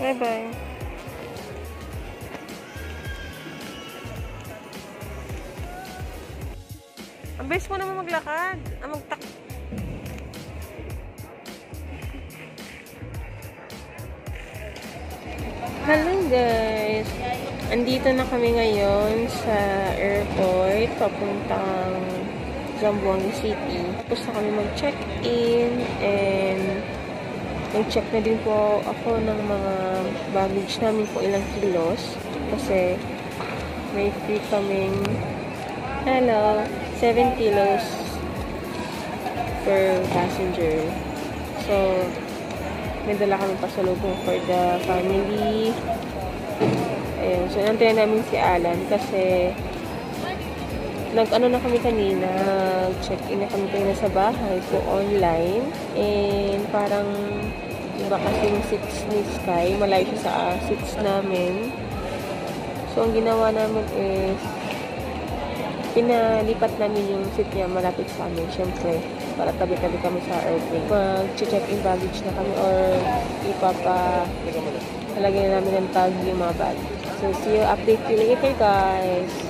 Bye-bye. Ang best mo naman maglakad. Ang magtak... Hello guys! Andito na kami ngayon sa airport papuntang Zamboanga City. Tapos na kami mag-check-in and nag-check na din po ako ng mga baggage namin po ilang kilos kasi may free kaming hello 7 kilos per passenger. So, may dala kami pasalubong for the family. Ayun. So, nantayan namin si Alan kasi nag-ano na kami kanina, check-in na kami kanina sa bahay po online. And parang iba kasi yung seats ni Sky, malayo siya sa uh, seats namin. So, ang ginawa namin is pinalipat namin yung seat niya malapit sa amin, syempre, para tabi-tabi kami sa airplane. Mag-check-in baggage na kami or ipapa halagay na namin ng tag yung mga bag. So, see you, update you later, guys.